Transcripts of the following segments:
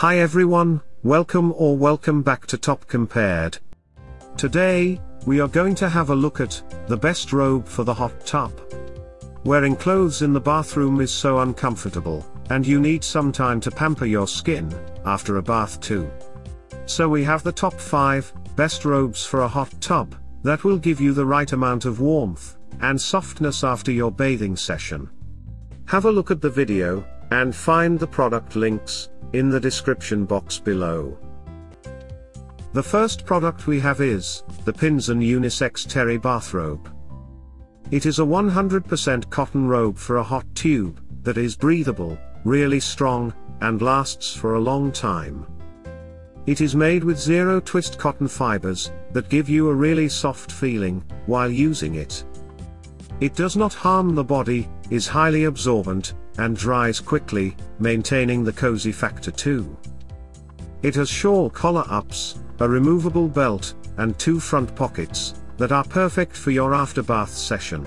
Hi everyone, welcome or welcome back to Top Compared. Today, we are going to have a look at the best robe for the hot tub. Wearing clothes in the bathroom is so uncomfortable, and you need some time to pamper your skin after a bath too. So we have the top 5 best robes for a hot tub that will give you the right amount of warmth and softness after your bathing session. Have a look at the video and find the product links in the description box below. The first product we have is the Pinzon Unisex Terry Bathrobe. It is a 100% cotton robe for a hot tube that is breathable, really strong, and lasts for a long time. It is made with zero twist cotton fibers that give you a really soft feeling while using it. It does not harm the body, is highly absorbent, and dries quickly, maintaining the cozy factor too. It has shawl collar ups, a removable belt, and two front pockets, that are perfect for your afterbath session.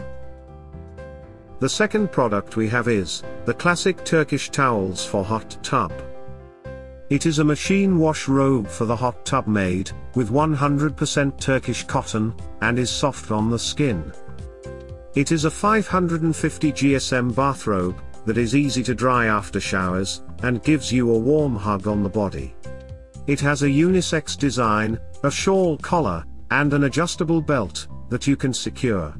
The second product we have is, the classic Turkish towels for hot tub. It is a machine wash robe for the hot tub made, with 100% Turkish cotton, and is soft on the skin. It is a 550 GSM bathrobe, that is easy to dry after showers, and gives you a warm hug on the body. It has a unisex design, a shawl collar, and an adjustable belt, that you can secure.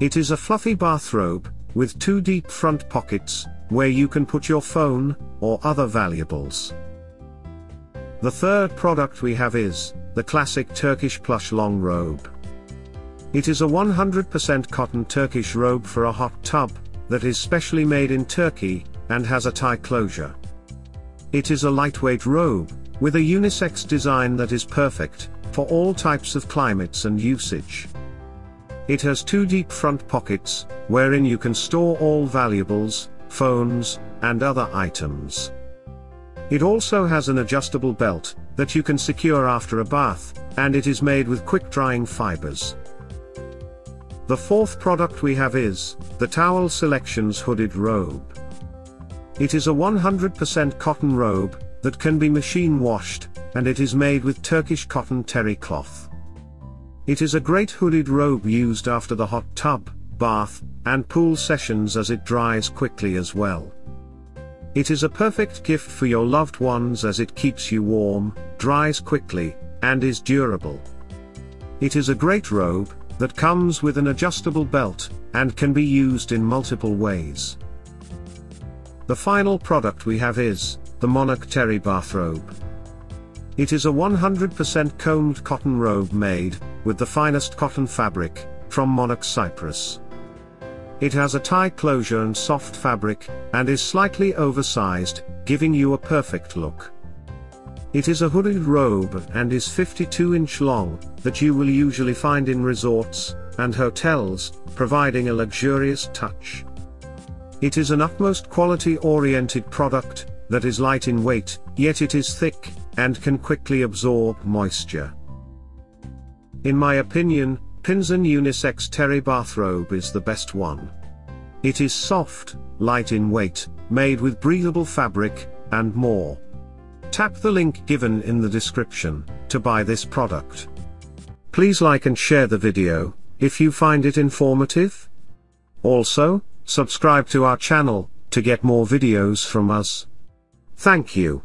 It is a fluffy bathrobe, with two deep front pockets, where you can put your phone, or other valuables. The third product we have is, the classic Turkish plush long robe. It is a 100% cotton Turkish robe for a hot tub, that is specially made in Turkey, and has a tie closure. It is a lightweight robe, with a unisex design that is perfect, for all types of climates and usage. It has two deep front pockets, wherein you can store all valuables, phones, and other items. It also has an adjustable belt, that you can secure after a bath, and it is made with quick drying fibers. The fourth product we have is, the Towel Selections Hooded Robe. It is a 100% cotton robe, that can be machine washed, and it is made with Turkish cotton terry cloth. It is a great hooded robe used after the hot tub, bath, and pool sessions as it dries quickly as well. It is a perfect gift for your loved ones as it keeps you warm, dries quickly, and is durable. It is a great robe, that comes with an adjustable belt, and can be used in multiple ways. The final product we have is, the Monarch Terry Bathrobe. It is a 100% combed cotton robe made, with the finest cotton fabric, from Monarch Cyprus. It has a tie closure and soft fabric, and is slightly oversized, giving you a perfect look. It is a hooded robe and is 52 inch long, that you will usually find in resorts and hotels, providing a luxurious touch. It is an utmost quality oriented product, that is light in weight, yet it is thick, and can quickly absorb moisture. In my opinion, Pinzon Unisex Terry Bathrobe is the best one. It is soft, light in weight, made with breathable fabric, and more. Tap the link given in the description, to buy this product. Please like and share the video, if you find it informative. Also, subscribe to our channel, to get more videos from us. Thank you.